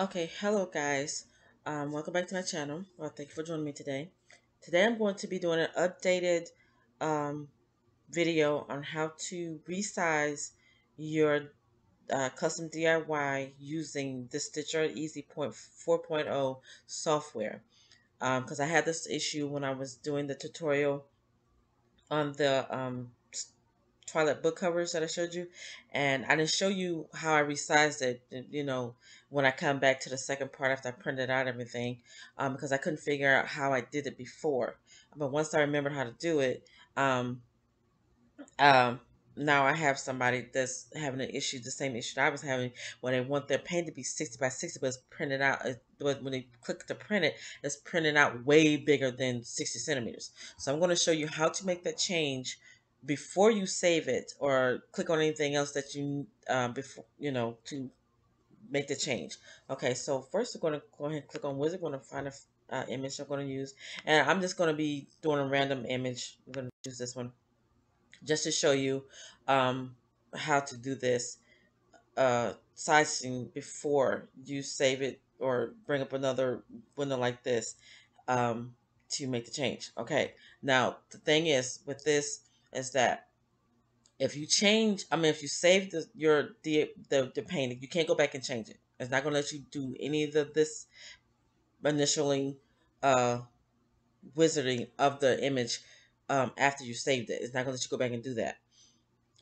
Okay, hello guys. Um, welcome back to my channel. Well, thank you for joining me today. Today I'm going to be doing an updated um, video on how to resize your uh, custom DIY using the Stitch Art Easy Point 4.0 software. Because um, I had this issue when I was doing the tutorial on the um, Twilight book covers that I showed you. And I didn't show you how I resized it, you know, when I come back to the second part after I printed out everything, um, because I couldn't figure out how I did it before. But once I remembered how to do it, um, um, now I have somebody that's having an issue, the same issue that I was having when they want their paint to be 60 by 60, but it's printed out, but when they click to print it, it's printed out way bigger than 60 centimeters. So I'm going to show you how to make that change before you save it or click on anything else that you um, before you know to make the change. Okay, so first we're going to go ahead and click on wizard. We're going to find a uh, image I'm going to use, and I'm just going to be doing a random image. I'm going to use this one just to show you um, how to do this uh, sizing before you save it or bring up another window like this um, to make the change. Okay, now the thing is with this is that if you change, I mean, if you save the, your the, the the painting, you can't go back and change it. It's not going to let you do any of the, this initially uh, wizarding of the image um, after you saved it. It's not going to let you go back and do that.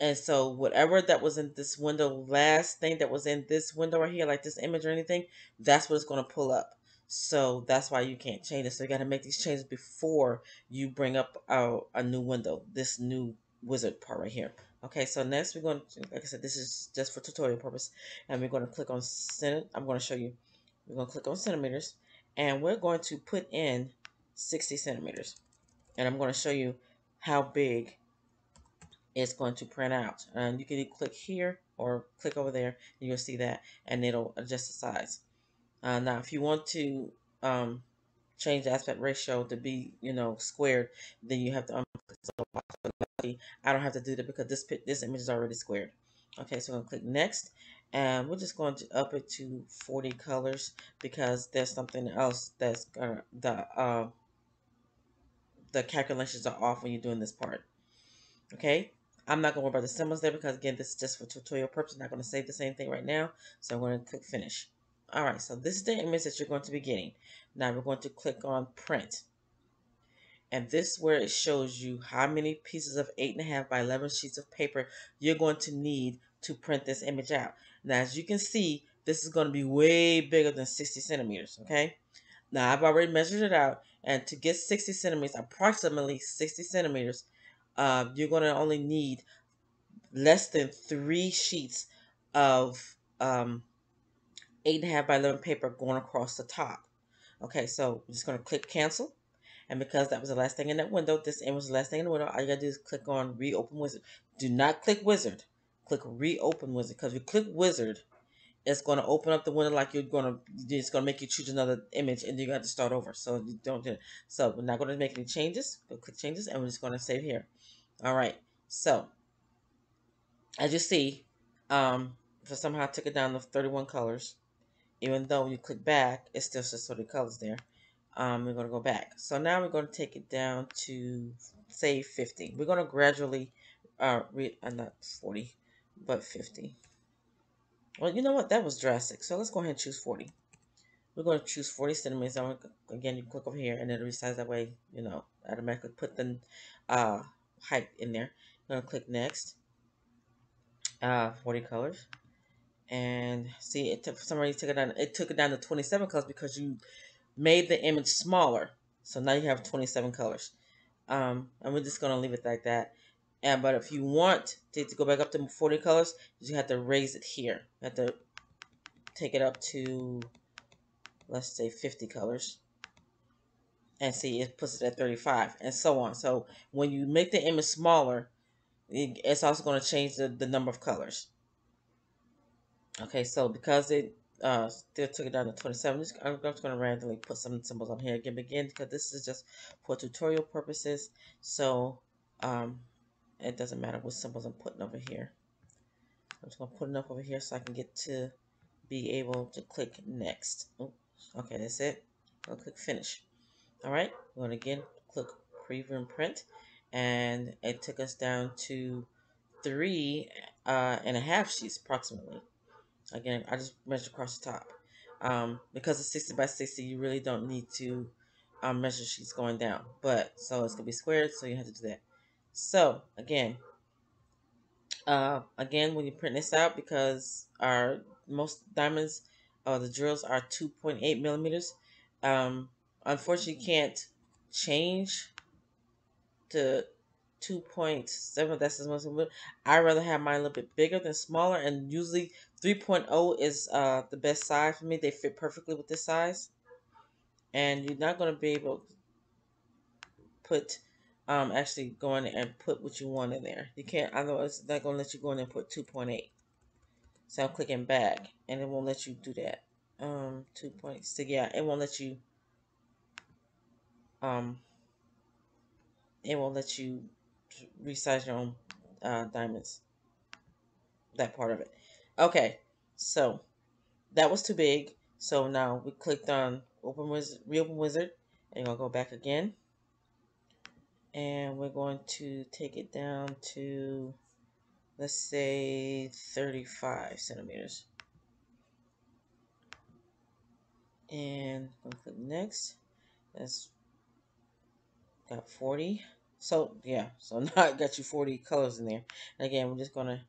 And so whatever that was in this window, last thing that was in this window right here, like this image or anything, that's what it's going to pull up. So that's why you can't change it. So you got to make these changes before you bring up a, a new window, this new wizard part right here. Okay, so next we're going to, like I said, this is just for tutorial purpose. And we're going to click on. I'm going to show you. We're going to click on centimeters. And we're going to put in 60 centimeters. And I'm going to show you how big it's going to print out. And you can click here or click over there. And you'll see that. And it'll adjust the size. Uh, now, if you want to um, change the aspect ratio to be, you know, squared, then you have to I don't have to do that because this this image is already squared. Okay, so I'm going to click next. And we're just going to up it to 40 colors because there's something else that's gonna, the, uh, the calculations are off when you're doing this part. Okay, I'm not going to worry about the symbols there because, again, this is just for tutorial purposes. I'm not going to save the same thing right now. So I'm going to click Finish. All right, so this is the image that you're going to be getting. Now we're going to click on print. And this is where it shows you how many pieces of 8.5 by 11 sheets of paper you're going to need to print this image out. Now, as you can see, this is going to be way bigger than 60 centimeters, okay? Now, I've already measured it out, and to get 60 centimeters, approximately 60 centimeters, uh, you're going to only need less than three sheets of um, eight and a half by 11 paper going across the top. Okay, so I'm just going to click cancel. And because that was the last thing in that window, this image was the last thing in the window, all you got to do is click on reopen wizard. Do not click wizard. Click reopen wizard because if you click wizard, it's going to open up the window like you're going to, it's going to make you choose another image and you got to start over. So you don't do it. So we're not going to make any changes. Go click changes and we're just going to save here. All right. So as you see, um, for somehow I took it down to 31 colors even though you click back, it still says 30 colors there. Um, we're going to go back. So now we're going to take it down to, say, 50. We're going to gradually, uh, read, uh, not 40, but 50. Well, you know what? That was drastic. So let's go ahead and choose 40. We're going to choose 40 centimeters. again, you click over here and it'll resize that way, you know, automatically put the uh, height in there. I'm going to click next. Uh, 40 colors and see it took for some reason took it down it took it down to 27 colors because you made the image smaller. So now you have 27 colors. Um, and we're just going to leave it like that. And but if you want to, to go back up to 40 colors you have to raise it here. You have to take it up to let's say 50 colors. And see it puts it at 35 and so on. So when you make the image smaller it's also going to change the, the number of colors Okay, so because it uh, still took it down to 27, I'm just going to randomly put some symbols on here again, again, because this is just for tutorial purposes. So um, it doesn't matter what symbols I'm putting over here. I'm just going to put enough over here so I can get to be able to click next. Okay, that's it. I'll click finish. All right, we're going to again click preview and print, and it took us down to three uh, and a half sheets approximately. Again, I just measured across the top. Um, because it's 60 by 60, you really don't need to um, measure sheets going down. But, so it's going to be squared, so you have to do that. So, again, uh, again, when you print this out, because our most diamonds, uh, the drills are 2.8 millimeters, um, unfortunately, you can't change to 2.7 that's as much i rather have mine a little bit bigger than smaller and usually 3.0 is uh, the best size for me they fit perfectly with this size and you're not going to be able to put um, actually go in and put what you want in there you can't otherwise it's not going to let you go in and put 2.8 so I'm clicking back and it won't let you do that um 2.6 yeah it won't let you um it won't let you resize your own uh, diamonds. That part of it. Okay, so that was too big. So now we clicked on Open Wizard, Reopen Wizard, and we will go back again. And we're going to take it down to, let's say, 35 centimeters. And click next. That's got 40. So yeah, so now I got you 40 colors in there. And again, we're just gonna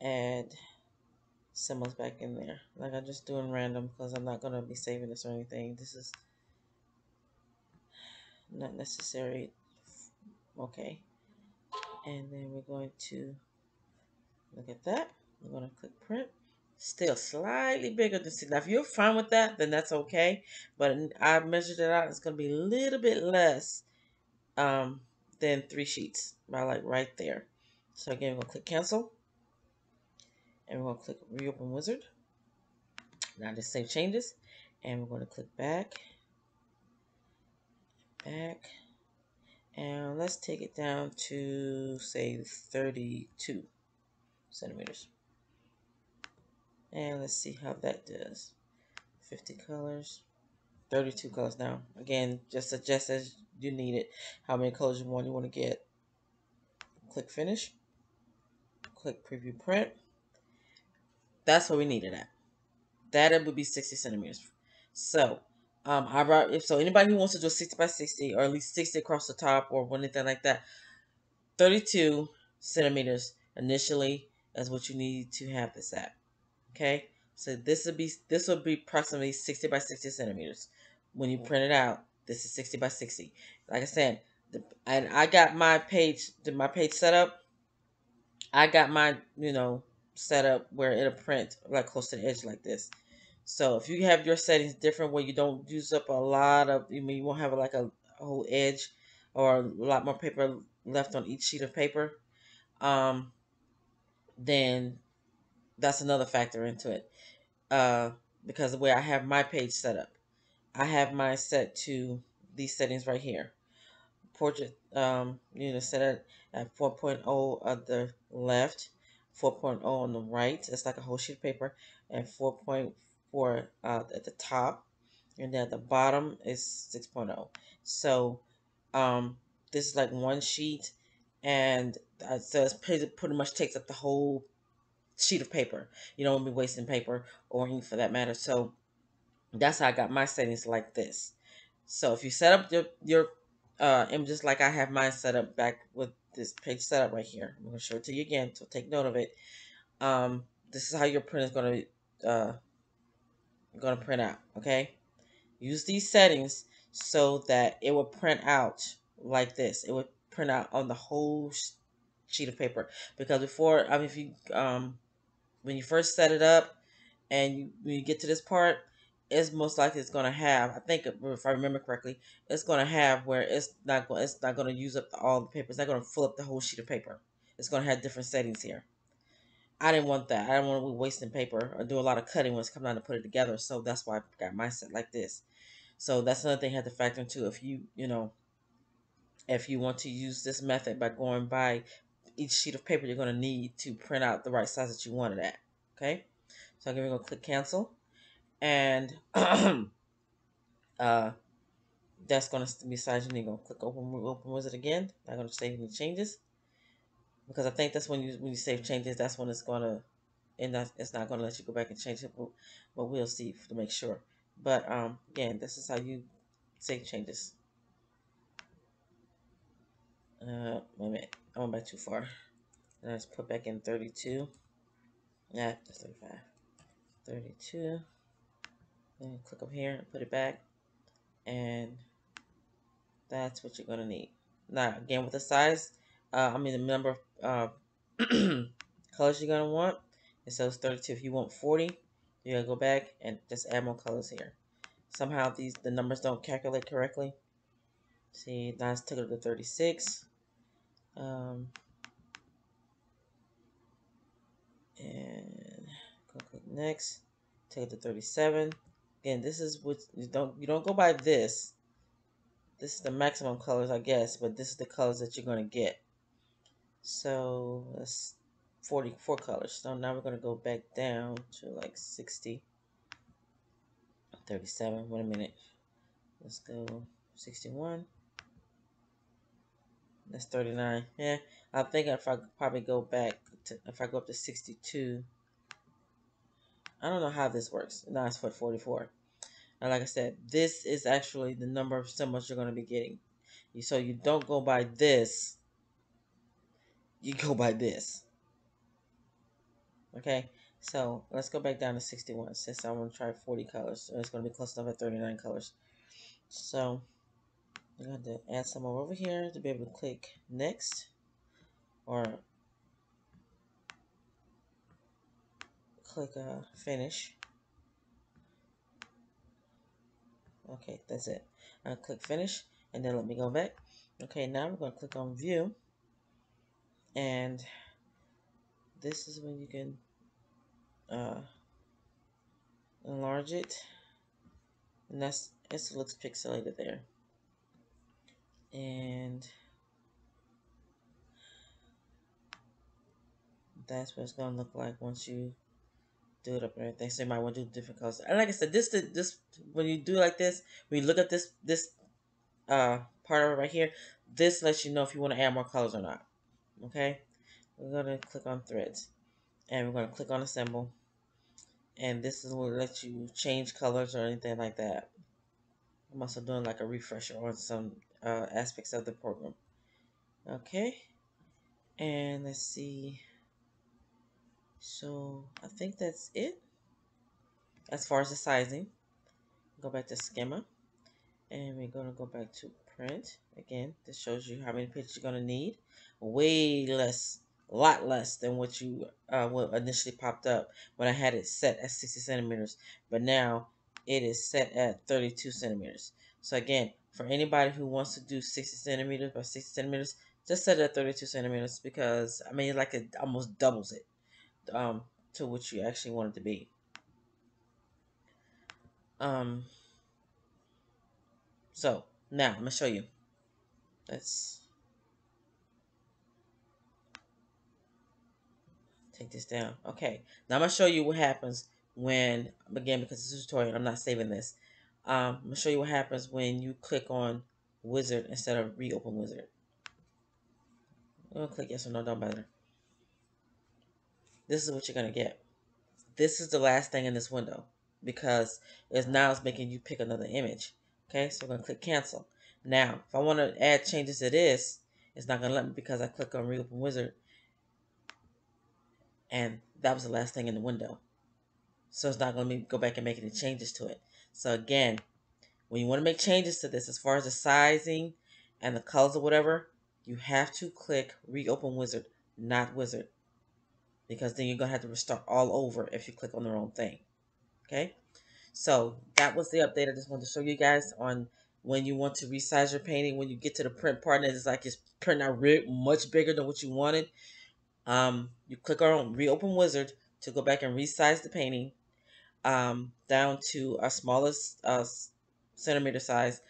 add symbols back in there. Like I'm just doing random because I'm not gonna be saving this or anything. This is not necessary. Okay. And then we're going to look at that. We're gonna click print. Still slightly bigger than 60. Now, if you're fine with that, then that's okay. But I measured it out. It's going to be a little bit less um, than three sheets by like right there. So again, going to click cancel. And we're going to click reopen wizard. Now just save changes. And we're going to click back. Back. And let's take it down to say 32 centimeters. And let's see how that does. 50 colors. 32 colors now. Again, just adjust as you need it, how many colors you want you want to get. Click finish. Click preview print. That's what we needed at. That it would be 60 centimeters. So, um, I brought, if so, anybody who wants to do a 60 by 60 or at least 60 across the top or anything like that, 32 centimeters initially is what you need to have this at. Okay, so this would be this would be approximately 60 by 60 centimeters when you print it out. This is 60 by 60. Like I said, the, and I got my page, my page set up. I got my, you know, set up where it'll print like close to the edge like this. So if you have your settings different where you don't use up a lot of, you mean you won't have like a, a whole edge or a lot more paper left on each sheet of paper, um, then that's another factor into it. Uh, because the way I have my page set up. I have mine set to these settings right here. Portrait, um, you know, set it at 4.0 on the left, 4.0 on the right. It's like a whole sheet of paper, and 4.4 uh, at the top, and then at the bottom is 6.0. So, um, this is like one sheet, and it pretty much takes up the whole sheet of paper. You don't want to be wasting paper or ink for that matter. So that's how I got my settings like this. So if you set up your, your uh, images like I have mine set up back with this page setup right here. I'm going to show it to you again, so take note of it. Um, this is how your print is going to uh, going to print out, okay? Use these settings so that it will print out like this. It would print out on the whole sheet of paper. Because before, I mean, if you, um, when you first set it up and you, when you get to this part, it's most likely it's going to have. I think if I remember correctly, it's going to have where it's not going. It's not going to use up all the paper. It's not going to fill up the whole sheet of paper. It's going to have different settings here. I didn't want that. I didn't want to be wasting paper or do a lot of cutting when it's coming down to put it together. So that's why I got my set like this. So that's another thing I had to factor into. If you, you know, if you want to use this method by going by each sheet of paper you're going to need to print out the right size that you want it at. Okay. So I'm going to click cancel. And uh, that's going to be sized. You're going to click open, open wizard again. I'm going to save any changes. Because I think that's when you when you save changes, that's when it's going to, and that it's not going to let you go back and change it. But, but we'll see to make sure. But um, again, this is how you save changes. Uh, wait a minute. I went back too far. Let's put back in 32. Yeah, that's 35. 32. Click up here and put it back. And that's what you're going to need. Now, again, with the size, uh, I mean the number of uh, colors you're going to want, it says 32. If you want 40, you got to go back and just add more colors here. Somehow these the numbers don't calculate correctly. See, it's took it to 36. Um, and click next. Take it to 37. Again, this is what you don't you don't go by this. This is the maximum colors, I guess, but this is the colors that you're going to get. So that's 44 colors. So now we're going to go back down to like 60. 37. Wait a minute. Let's go 61. That's 39. Yeah, I think if I probably go back to, if I go up to 62, I don't know how this works. Now it's for 44. And like I said, this is actually the number of symbols you're going to be getting. So you don't go by this. You go by this. Okay, so let's go back down to 61 since I want to try 40 colors. So it's going to be close enough at 39 colors. So I'm going to add some more over here to be able to click next or click uh, finish. Okay, that's it. I click finish and then let me go back. Okay, now we're going to click on view and this is when you can uh, enlarge it and that's it looks pixelated there and that's what it's gonna look like once you do it up and everything. So you might want to do different colors. And like I said, this this when you do like this, when you look at this this uh part of it right here, this lets you know if you want to add more colors or not. Okay, we're gonna click on threads, and we're gonna click on assemble, and this is will let you change colors or anything like that. I'm also doing like a refresher on some uh, aspects of the program. Okay, and let's see. So I think that's it. As far as the sizing, go back to schema, and we're gonna go back to print again. This shows you how many pages you're gonna need. Way less, a lot less than what you uh, what initially popped up when I had it set at 60 centimeters, but now it is set at 32 centimeters. So again, for anybody who wants to do 60 centimeters by 60 centimeters, just set it at 32 centimeters because, I mean, like it almost doubles it um, to what you actually want it to be. Um, so, now, I'm to show you. Let's take this down. Okay, now I'm to show you what happens when, again, because is a tutorial, I'm not saving this. Um, I'm to show you what happens when you click on wizard instead of reopen wizard. I'm to click yes or no, don't bother. This is what you're going to get. This is the last thing in this window because it's now it's making you pick another image. Okay, so I'm going to click cancel. Now, if I want to add changes to this, it's not going to let me because I click on reopen wizard. And that was the last thing in the window. So it's not going to go back and make any changes to it. So again, when you want to make changes to this, as far as the sizing and the colors or whatever, you have to click reopen wizard, not wizard. Because then you're going to have to restart all over if you click on the wrong thing. Okay? So that was the update. I just wanted to show you guys on when you want to resize your painting. When you get to the print part and it's like it's printing out much bigger than what you wanted. Um, you click on reopen wizard to go back and resize the painting um, down to a smallest uh, centimeter size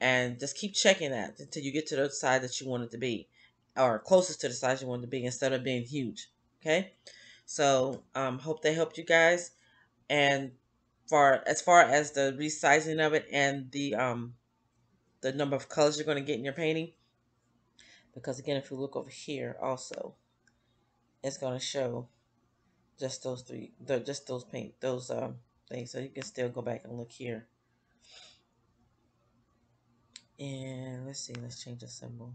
and just keep checking that until you get to the size that you want it to be or closest to the size you want it to be instead of being huge okay? So um hope they helped you guys. And for as far as the resizing of it and the um the number of colors you're going to get in your painting because again if you look over here also it's going to show just those three the just those paint those um things. So you can still go back and look here. And let's see let's change the symbol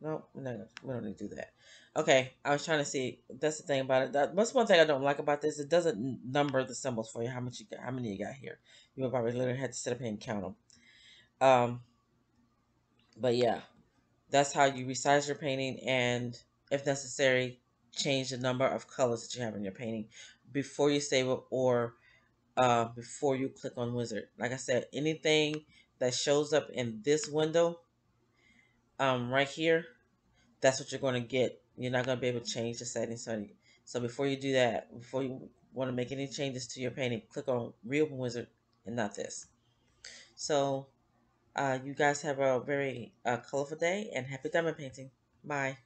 no no we don't need to do that. Okay i was trying to see that's the thing about it. That, that's one thing i don't like about this it doesn't number the symbols for you how much you got how many you got here. You would probably literally have to sit up here and count them um but yeah that's how you resize your painting and if necessary change the number of colors that you have in your painting before you save it or uh, before you click on wizard. Like i said anything that shows up in this window um, right here that's what you're going to get you're not going to be able to change the settings so, so before you do that before you want to make any changes to your painting click on reopen wizard and not this so uh, you guys have a very uh, colorful day and happy diamond painting. Bye.